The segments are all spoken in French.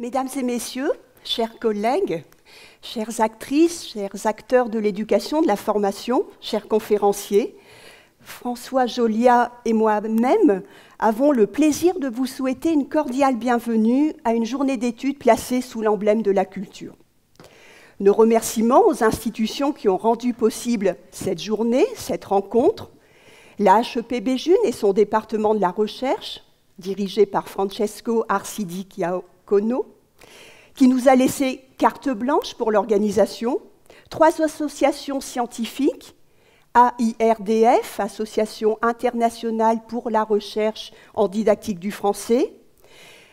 Mesdames et messieurs, chers collègues, chères actrices, chers acteurs de l'éducation, de la formation, chers conférenciers, François Jolia et moi-même avons le plaisir de vous souhaiter une cordiale bienvenue à une journée d'études placée sous l'emblème de la culture. Nos remerciements aux institutions qui ont rendu possible cette journée, cette rencontre, la HEP Béjune et son département de la recherche, dirigé par Francesco Arsidi Qui nous a laissé carte blanche pour l'organisation, trois associations scientifiques, AIRDF, Association internationale pour la recherche en didactique du français,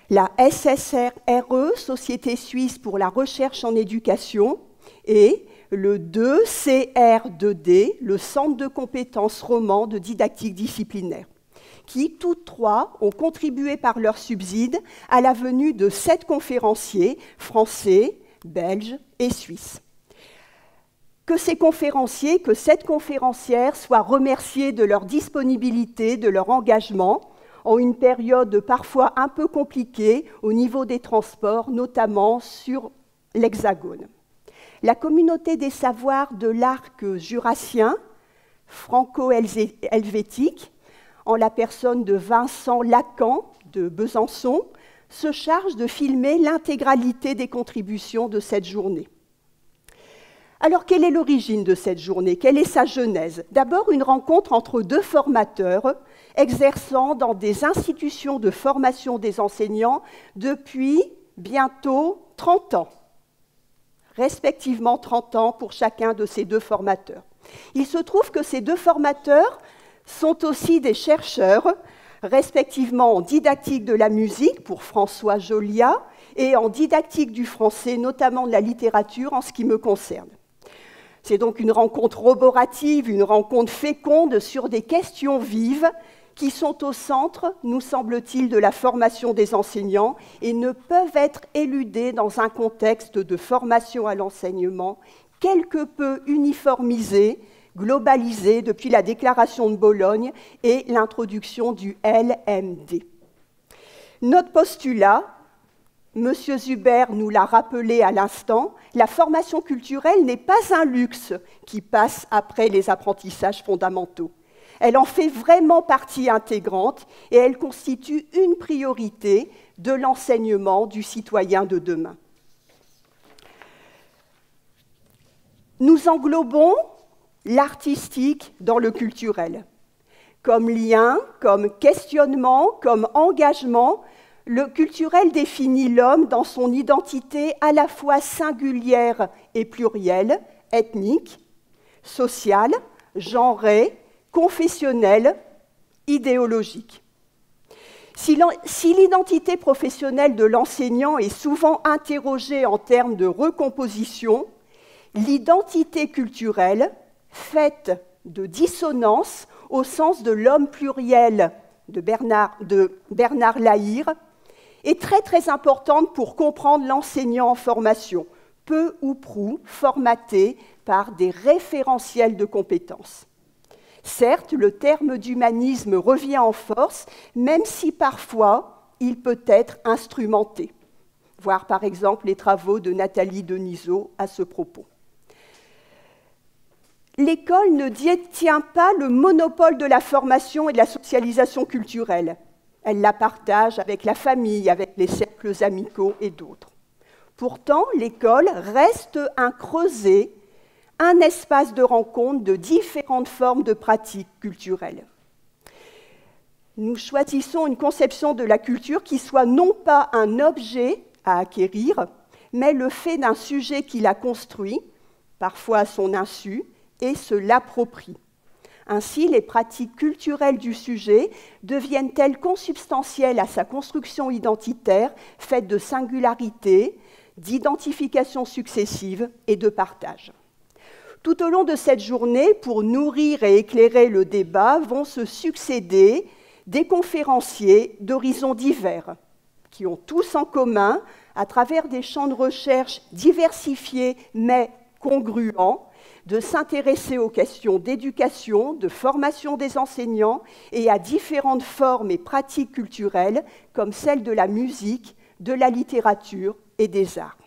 la SSRRE, Société suisse pour la recherche en éducation, et le 2CR2D, le Centre de compétences roman de didactique disciplinaire, qui, toutes trois, ont contribué par leur subside à la venue de sept conférenciers français, belges et suisses. Que ces conférenciers, que cette conférencière soient remerciés de leur disponibilité, de leur engagement, en une période parfois un peu compliquée au niveau des transports, notamment sur l'Hexagone la communauté des savoirs de l'arc jurassien, franco-helvétique, en la personne de Vincent Lacan de Besançon, se charge de filmer l'intégralité des contributions de cette journée. Alors, quelle est l'origine de cette journée? Quelle est sa genèse? D'abord, une rencontre entre deux formateurs exerçant dans des institutions de formation des enseignants depuis bientôt 30 ans respectivement 30 ans pour chacun de ces deux formateurs. Il se trouve que ces deux formateurs sont aussi des chercheurs, respectivement en didactique de la musique pour François Jolia et en didactique du français, notamment de la littérature en ce qui me concerne. C'est donc une rencontre roborative, une rencontre féconde sur des questions vives qui sont au centre, nous semble-t-il, de la formation des enseignants et ne peuvent être éludés dans un contexte de formation à l'enseignement quelque peu uniformisé, globalisé depuis la déclaration de Bologne et l'introduction du LMD. Notre postulat, M. Zuber nous l'a rappelé à l'instant, la formation culturelle n'est pas un luxe qui passe après les apprentissages fondamentaux. Elle en fait vraiment partie intégrante et elle constitue une priorité de l'enseignement du citoyen de demain. Nous englobons l'artistique dans le culturel. Comme lien, comme questionnement, comme engagement, le culturel définit l'homme dans son identité à la fois singulière et plurielle, ethnique, sociale, genrée, confessionnelle, idéologique. Si l'identité professionnelle de l'enseignant est souvent interrogée en termes de recomposition, l'identité culturelle, faite de dissonance au sens de l'homme pluriel de Bernard, de Lahire, est très très importante pour comprendre l'enseignant en formation, peu ou prou formaté par des référentiels de compétences. Certes, le terme d'humanisme revient en force, même si parfois il peut être instrumenté. Voir par exemple les travaux de Nathalie Denisot à ce propos. L'école ne détient pas le monopole de la formation et de la socialisation culturelle. Elle la partage avec la famille, avec les cercles amicaux et d'autres. Pourtant, l'école reste un creuset un espace de rencontre de différentes formes de pratiques culturelles. Nous choisissons une conception de la culture qui soit non pas un objet à acquérir, mais le fait d'un sujet qui l'a construit, parfois à son insu, et se l'approprie. Ainsi, les pratiques culturelles du sujet deviennent-elles consubstantielles à sa construction identitaire, faite de singularité, d'identification successive et de partage. Tout au long de cette journée, pour nourrir et éclairer le débat, vont se succéder des conférenciers d'horizons divers, qui ont tous en commun, à travers des champs de recherche diversifiés mais congruents, de s'intéresser aux questions d'éducation, de formation des enseignants et à différentes formes et pratiques culturelles comme celle de la musique, de la littérature et des arts.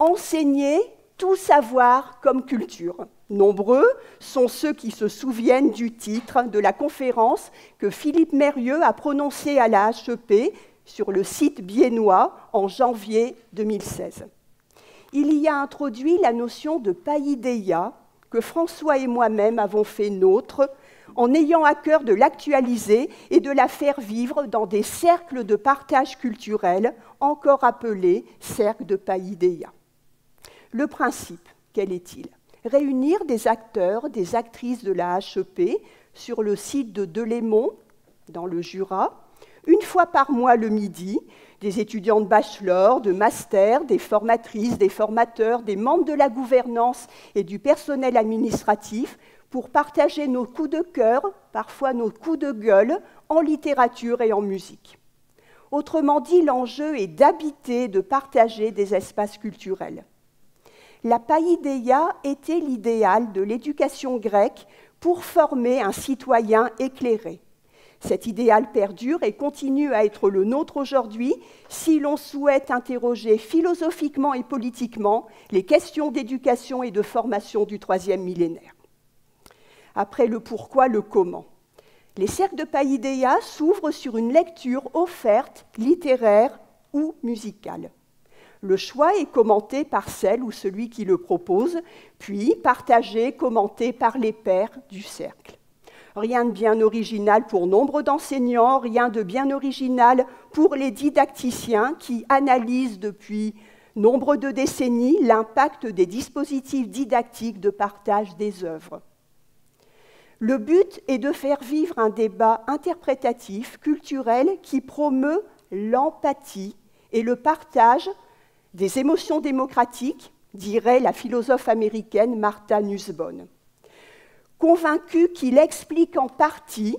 Enseigner tout savoir comme culture. Nombreux sont ceux qui se souviennent du titre de la conférence que Philippe Mérieux a prononcée à la HEP sur le site biennois en janvier 2016. Il y a introduit la notion de païdéia que François et moi-même avons fait nôtre en ayant à cœur de l'actualiser et de la faire vivre dans des cercles de partage culturel, encore appelés cercles de païdéia. Le principe, quel est-il? Réunir des acteurs, des actrices de la HEP sur le site de Delémont, dans le Jura, une fois par mois le midi, des étudiants de bachelor, de master, des formatrices, des formateurs, des membres de la gouvernance et du personnel administratif pour partager nos coups de cœur, parfois nos coups de gueule, en littérature et en musique. Autrement dit, l'enjeu est d'habiter, de partager des espaces culturels. La païdéia était l'idéal de l'éducation grecque pour former un citoyen éclairé. Cet idéal perdure et continue à être le nôtre aujourd'hui si l'on souhaite interroger philosophiquement et politiquement les questions d'éducation et de formation du troisième millénaire. Après le pourquoi, le comment. Les cercles de Païdéa s'ouvrent sur une lecture offerte, littéraire ou musicale. Le choix est commenté par celle ou celui qui le propose, puis partagé, commenté par les pairs du cercle. Rien de bien original pour nombre d'enseignants, rien de bien original pour les didacticiens qui analysent depuis nombre de décennies l'impact des dispositifs didactiques de partage des œuvres. Le but est de faire vivre un débat interprétatif, culturel, qui promeut l'empathie et le partage des émotions démocratiques, dirait la philosophe américaine Martha Nussbaum convaincu qu'il explique en partie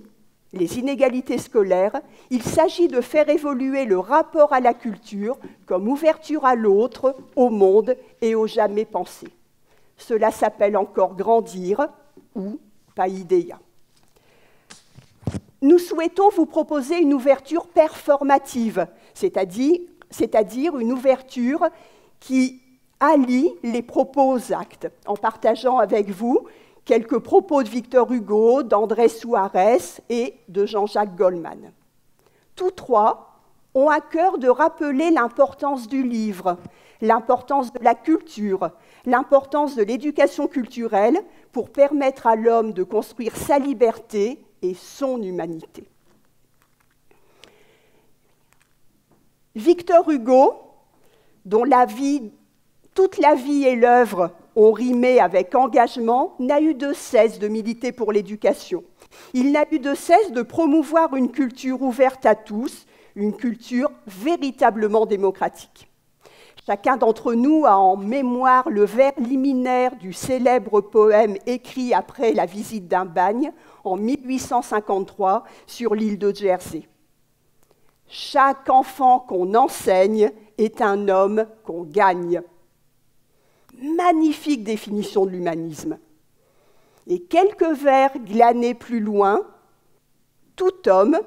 les inégalités scolaires, il s'agit de faire évoluer le rapport à la culture comme ouverture à l'autre, au monde et au jamais pensé. Cela s'appelle encore grandir ou païdéia. Nous souhaitons vous proposer une ouverture performative, c'est-à-dire une ouverture qui allie les propos aux actes, en partageant avec vous quelques propos de Victor Hugo, d'André Suarez et de Jean-Jacques Goldman. Tous trois ont à cœur de rappeler l'importance du livre, l'importance de la culture, l'importance de l'éducation culturelle pour permettre à l'homme de construire sa liberté et son humanité. Victor Hugo, dont la vie, toute la vie et l'œuvre ont rimé avec engagement, n'a eu de cesse de militer pour l'éducation. Il n'a eu de cesse de promouvoir une culture ouverte à tous, une culture véritablement démocratique. Chacun d'entre nous a en mémoire le vers liminaire du célèbre poème écrit après la visite d'un bagne en 1853 sur l'île de Jersey. Chaque enfant qu'on enseigne est un homme qu'on gagne magnifique définition de l'humanisme. Et quelques vers glanés plus loin, tout homme,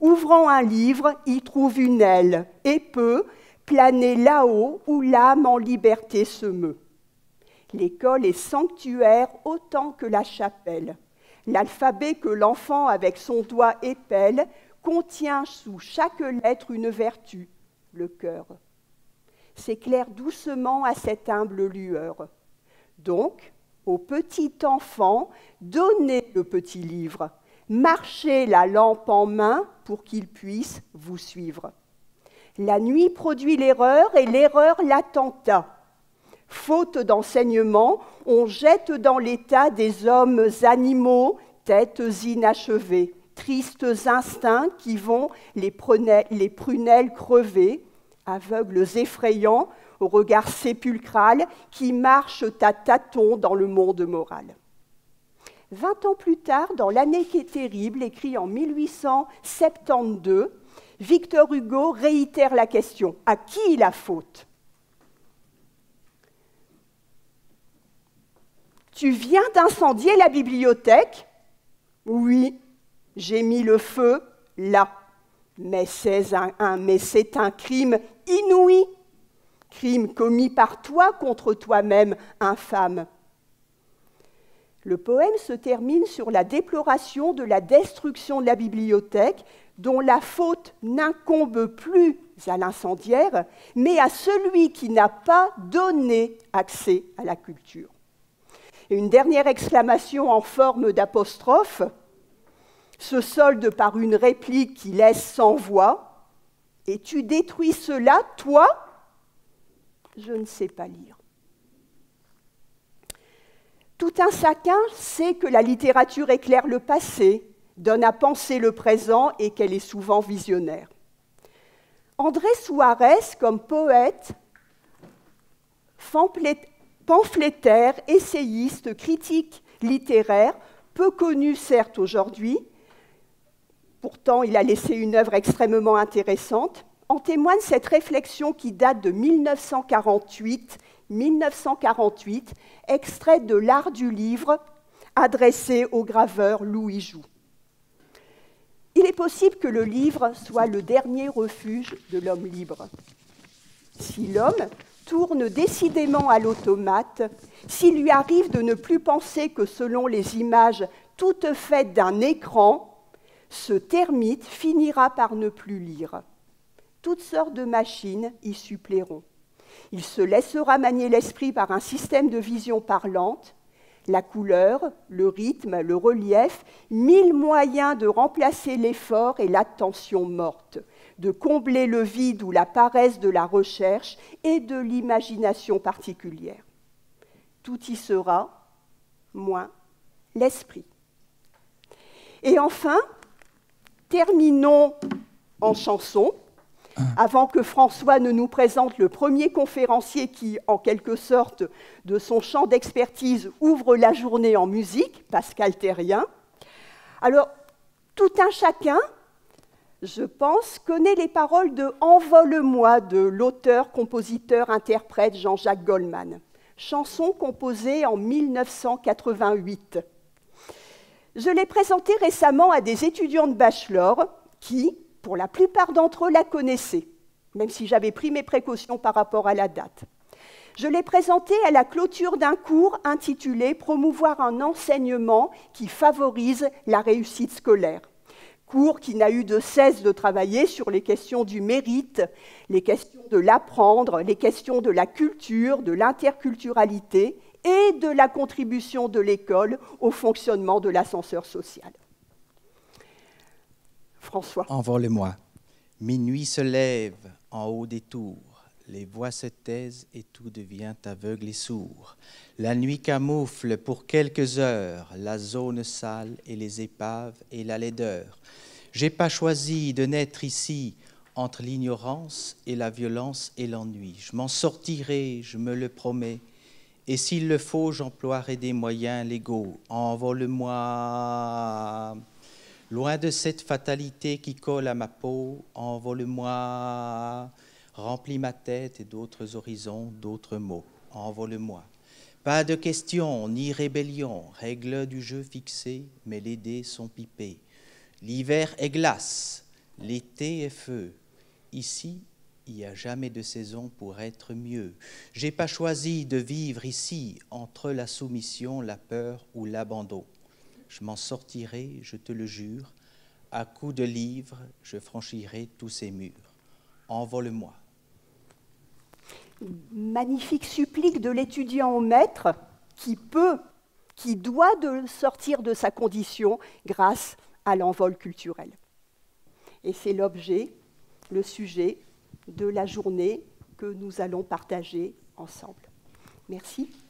ouvrant un livre, y trouve une aile et peut planer là-haut où l'âme en liberté se meut. L'école est sanctuaire autant que la chapelle. L'alphabet que l'enfant avec son doigt épelle contient sous chaque lettre une vertu, le cœur s'éclaire doucement à cette humble lueur. Donc, au petit enfant, donnez le petit livre, marchez la lampe en main pour qu'il puisse vous suivre. La nuit produit l'erreur et l'erreur l'attentat. Faute d'enseignement, on jette dans l'état des hommes animaux, têtes inachevées, tristes instincts qui vont les prunelles crever, aveugles effrayants au regard sépulcral qui marchent à tâtons dans le monde moral. Vingt ans plus tard, dans L'année qui est terrible, écrit en 1872, Victor Hugo réitère la question à qui la faute Tu viens d'incendier la bibliothèque? Oui, j'ai mis le feu là. Mais c'est un, crime inouï, crime commis par toi contre toi-même, infâme. Le poème se termine sur la déploration de la destruction de la bibliothèque, dont la faute n'incombe plus à l'incendiaire, mais à celui qui n'a pas donné accès à la culture. Et une dernière exclamation en forme d'apostrophe se solde par une réplique qui laisse sans voix. Et tu détruis cela, toi? Je ne sais pas lire. Tout un chacun sait que la littérature éclaire le passé, donne à penser le présent et qu'elle est souvent visionnaire. André Suarez, comme poète, pamphlétaire, essayiste, critique littéraire, peu connu certes aujourd'hui, pourtant il a laissé une œuvre extrêmement intéressante, en témoigne cette réflexion qui date de 1948, 1948 extrait de L'art du livre adressé au graveur Louis Joux. Il est possible que le livre soit le dernier refuge de l'homme libre. Si l'homme tourne décidément à l'automate, s'il lui arrive de ne plus penser que selon les images toutes faites d'un écran, ce termite finira par ne plus lire. Toutes sortes de machines y suppléeront. Il se laissera manier l'esprit par un système de vision parlante, la couleur, le rythme, le relief, mille moyens de remplacer l'effort et l'attention morte de combler le vide ou la paresse de la recherche et de l'imagination particulière. Tout y sera, moins l'esprit. Et enfin, terminons en chanson, avant que François ne nous présente le premier conférencier qui, en quelque sorte, de son champ d'expertise, ouvre la journée en musique, Pascal Terrien. Alors, tout un chacun je pense, connaît les paroles de Envole-moi de l'auteur, compositeur, interprète Jean-Jacques Goldman, chanson composée en 1988. Je l'ai présentée récemment à des étudiants de bachelor qui, pour la plupart d'entre eux, la connaissaient, même si j'avais pris mes précautions par rapport à la date. Je l'ai présentée à la clôture d'un cours intitulé Promouvoir un enseignement qui favorise la réussite scolaire cours qui n'a eu de cesse de travailler sur les questions du mérite, les questions de l'apprendre, les questions de la culture, de l'interculturalité et de la contribution de l'école au fonctionnement de l'ascenseur social. François. Envole-moi. Minuit se lève en haut des tours. Les voix se taisent et tout devient aveugle et sourd. La nuit camoufle pour quelques heures la zone sale et les épaves et la laideur. J'ai pas choisi de naître ici entre l'ignorance et la violence et l'ennui. Je m'en sortirai, je me le promets. Et s'il le faut, j'emploierai des moyens légaux. Envole-moi. Loin de cette fatalité qui colle à ma peau, envole-moi. Remplis ma tête et d'autres horizons, d'autres mots. Envole-moi. Pas de questions ni rébellion, règle du jeu fixé, mais les dés sont pipés. L'hiver est glace, l'été est feu. Ici, il n'y a jamais de saison pour être mieux. J'ai pas choisi de vivre ici entre la soumission, la peur ou l'abandon. Je m'en sortirai, je te le jure. À coups de livres, je franchirai tous ces murs. Envole-moi. Magnifique supplique de l'étudiant au maître qui peut, qui doit de sortir de sa condition grâce à l'envol culturel. Et c'est l'objet, le sujet de la journée que nous allons partager ensemble. Merci.